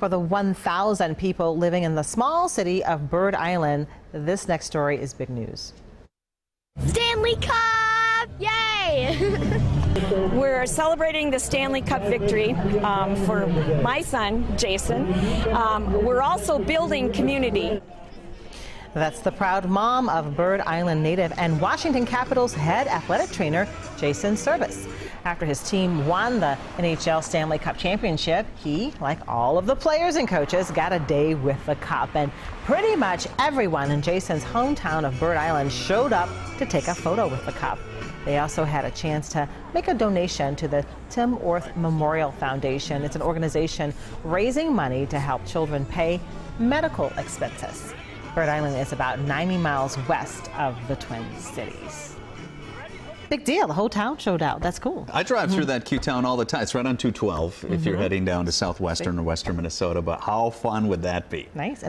For the 1,000 people living in the small city of Bird Island, this next story is big news. Stanley Cup! Yay! We're celebrating the Stanley Cup victory um, for my son, Jason. Um, we're also building community. That's the proud mom of Bird Island native and Washington Capitals head athletic trainer Jason Serbus. After his team won the NHL Stanley Cup championship, he, like all of the players and coaches, got a day with the cup. And pretty much everyone in Jason's hometown of Bird Island showed up to take a photo with the cup. They also had a chance to make a donation to the Tim Orth Memorial Foundation. It's an organization raising money to help children pay medical expenses. Bird Island is about 90 miles west of the Twin Cities. Big deal. The whole town showed out. That's cool. I drive through mm-hmm. that Q town all the time. It's right on 212 if you're mm-hmm. heading down to southwestern or western Minnesota. But how fun would that be? Nice. And